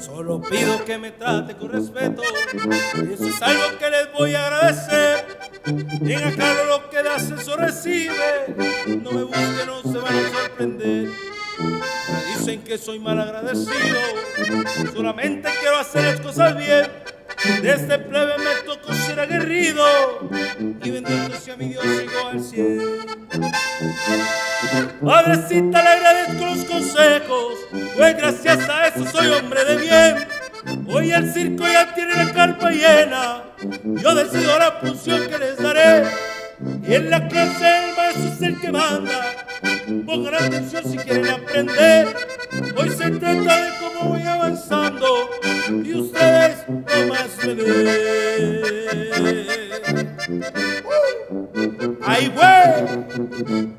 Solo pido que me trate con respeto, eso es algo que les voy a agradecer. Tenga claro lo que das, eso recibe. No me busquen, no se van a sorprender. Dicen que soy mal agradecido, solamente quiero hacer las cosas bien. Desde plebe me tocó ser aguerrido y bendito sea mi Dios, sigo al cielo. Padrecita, le agradezco los consejos, pues gracias a eso soy hombre de bien. Hoy el circo ya tiene la carpa llena, yo decido la función que les daré. Y en la clase el maestro es el que manda, pongan atención si quieren aprender. Hoy se trata de cómo voy avanzando y ustedes nomás me ven. ¡Ay, güey!